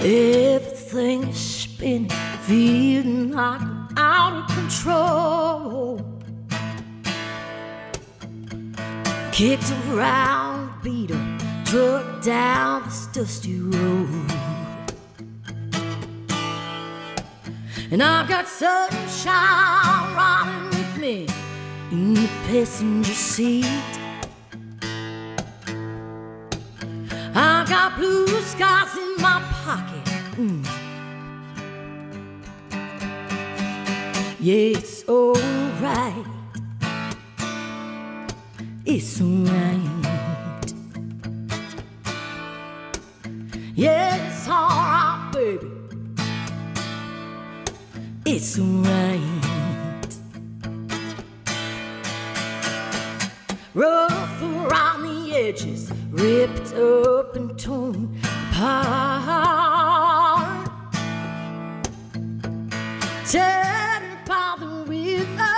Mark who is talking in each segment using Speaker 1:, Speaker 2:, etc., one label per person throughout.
Speaker 1: Everything's spinning, feeling like I'm out of control. Kicked around, beat up, drug down this dusty road. And I've got sunshine riding with me in the passenger seat. I've got blue skies in my pocket. Mm. Yeah, it's alright. It's alright. Yeah, it's alright, baby. It's alright. The edges, ripped up and torn apart. Tattered by the river,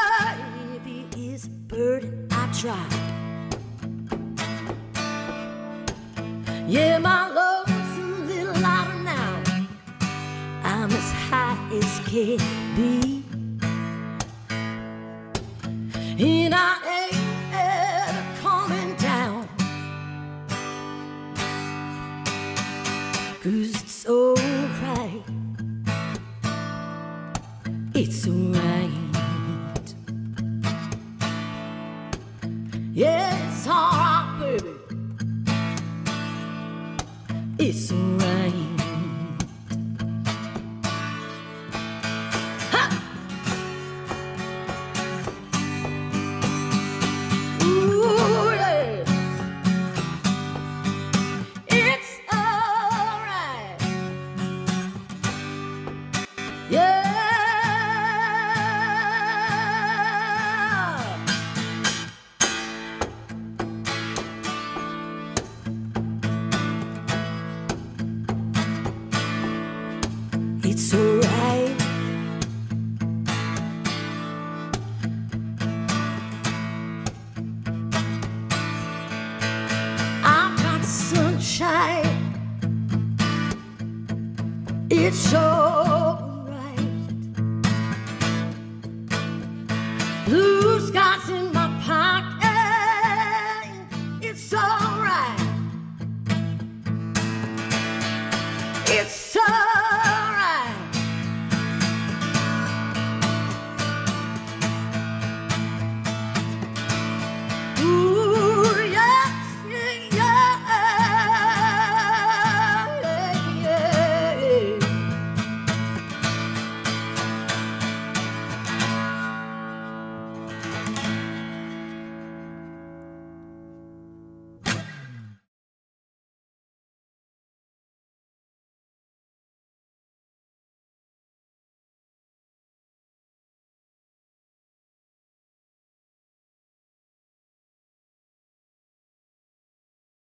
Speaker 1: heavy is a burden I tried. Yeah, my love's a little louder now. I'm as high as can be. And I Cause it's alright. It's alright. Yeah, it's alright, it's alright. I've got sunshine. It's alright. Blue skies in my pocket. It's alright. It's